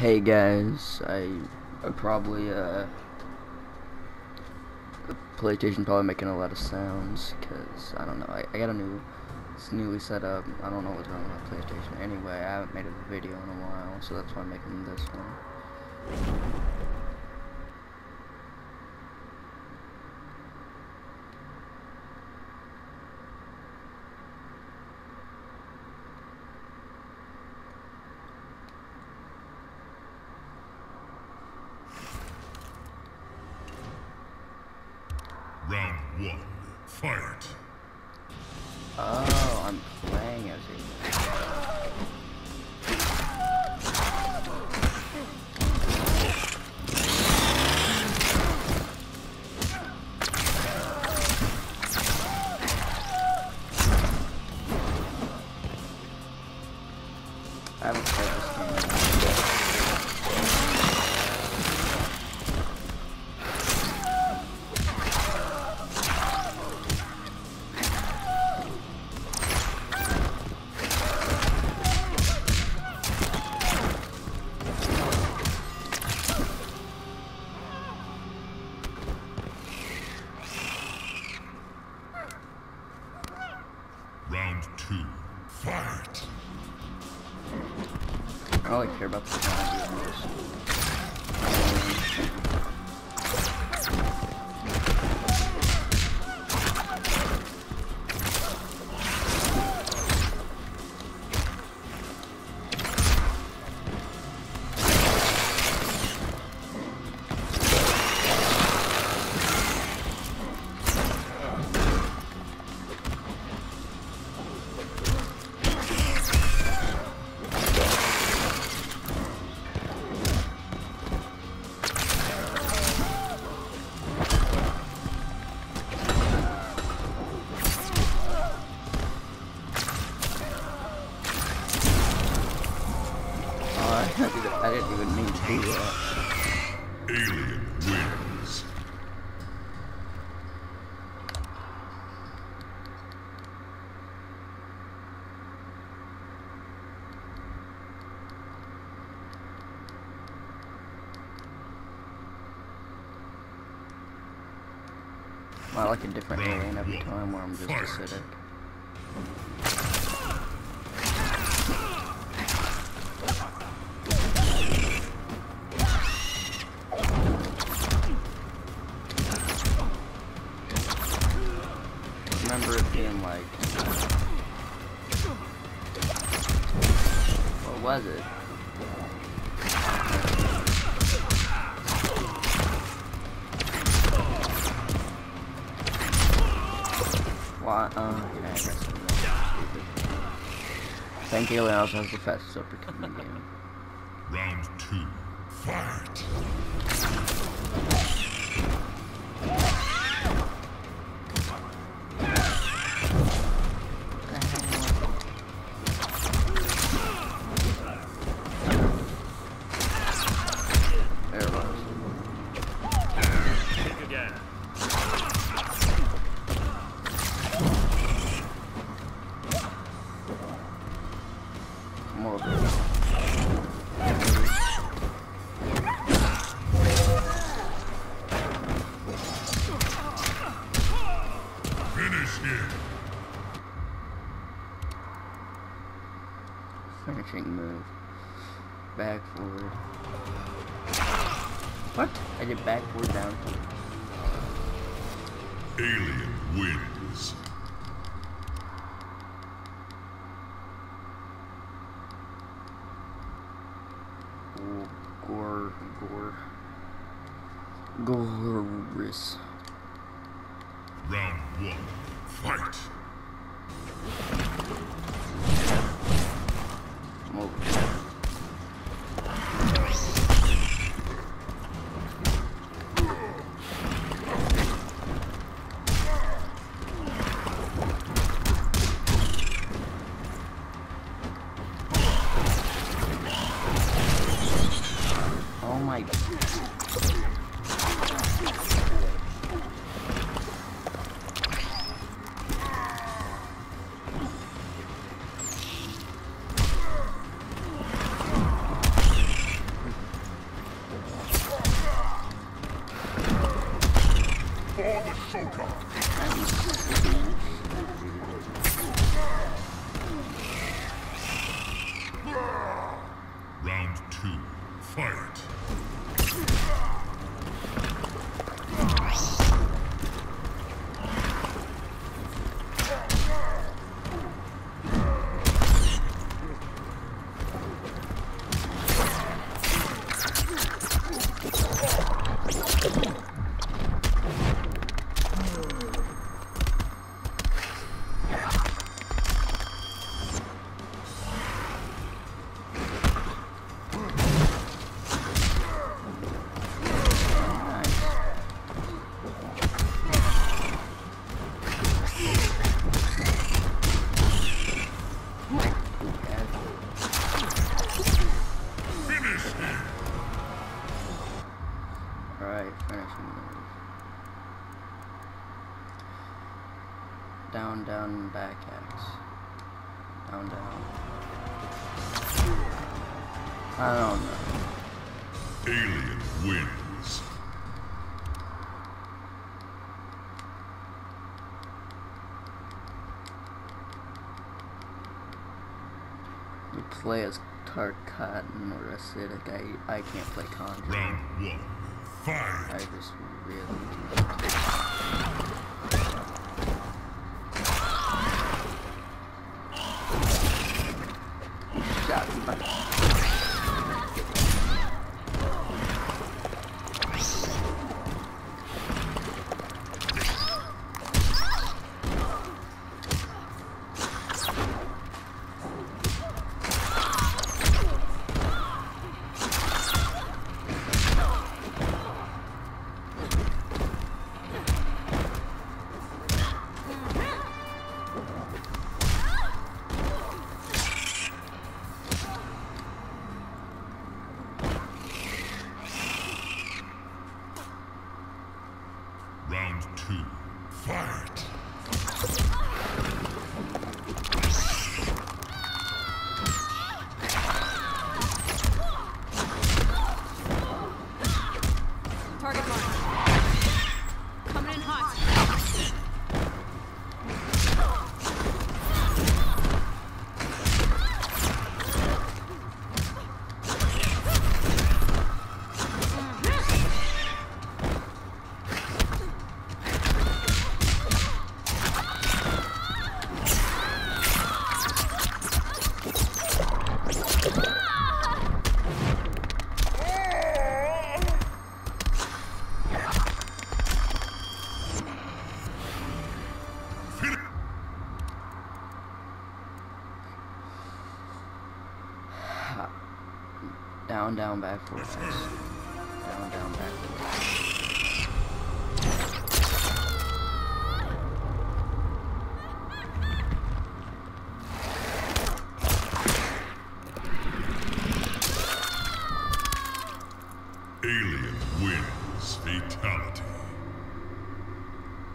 Hey guys, I, I probably, uh, PlayStation probably making a lot of sounds, cause, I don't know, I, I got a new, it's newly set up, I don't know what's wrong with my PlayStation, anyway, I haven't made a video in a while, so that's why I'm making this one. Round one, fight. Care about I like a different alien every time where I'm just acidic. Remember it being like... What was it? Uh, yeah, I guess I'm stupid. Thank Alien also has the fastest uppercut in the game. Round two, fight. More. Finish him. Finishing move. Back forward. What? I did back forward down. Alien wins. Down, down, back X. Down, down. I don't know. Alien wins. We play as Tarkatan or Acidic. I, I can't play Conjure. Round one. I just really Target Down, down, back, forward. X. Down, down, back, forward. Alien wins. Fatality.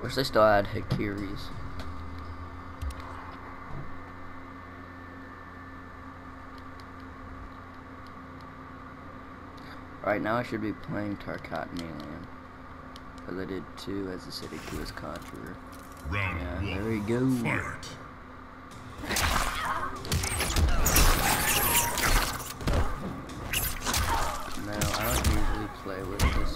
Wish they still had Hakiris. Right now I should be playing Tarkatan Alien. Because I did two as the City as Konjurer. Round Yeah, one. there we go. Fight. No, I don't usually play with this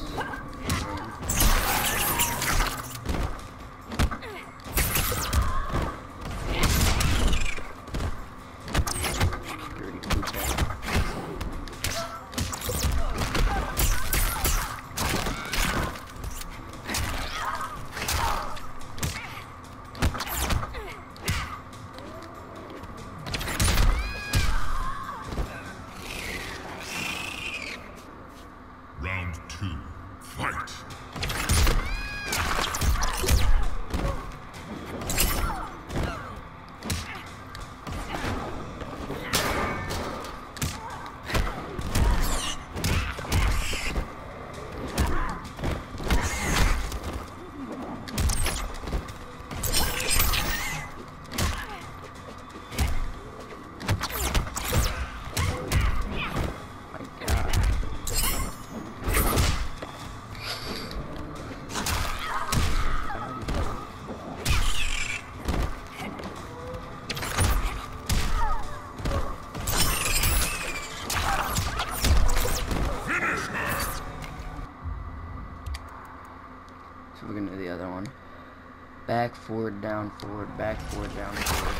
Back, forward, down, forward, back, forward, down, forward.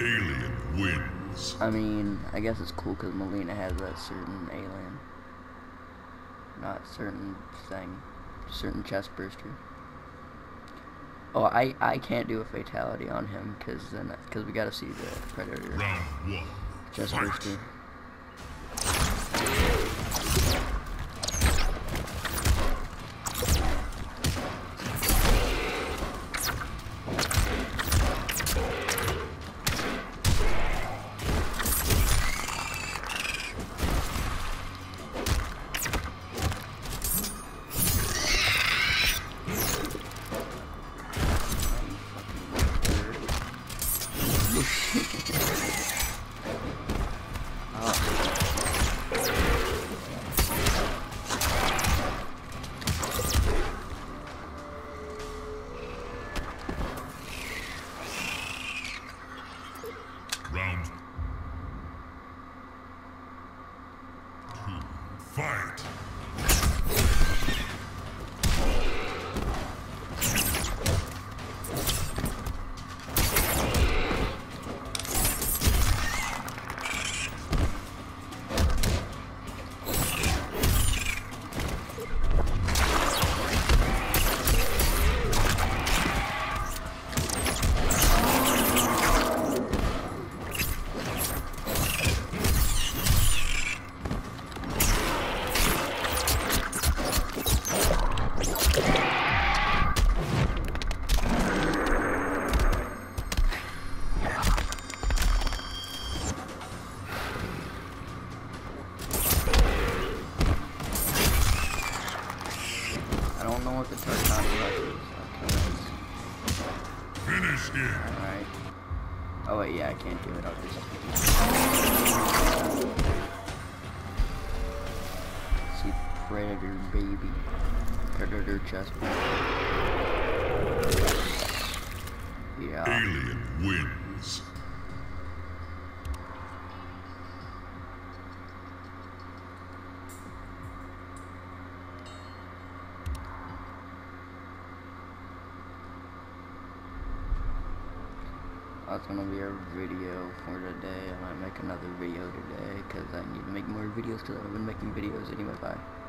Alien wins. I mean, I guess it's cool because Mileena has that certain alien. Not certain thing. Certain chest burster. Oh, I, I can't do a fatality on him because then because we gotta see the predator Round one. chest burster. Round I don't know what the target on is. Finish him. Alright. Oh wait, yeah, I can't do it. I'll just see Predator baby. Predator chest. Yeah. Alien wins. Gonna be our video for today. I might make another video today because I need to make more videos because I've been making videos anyway. Bye.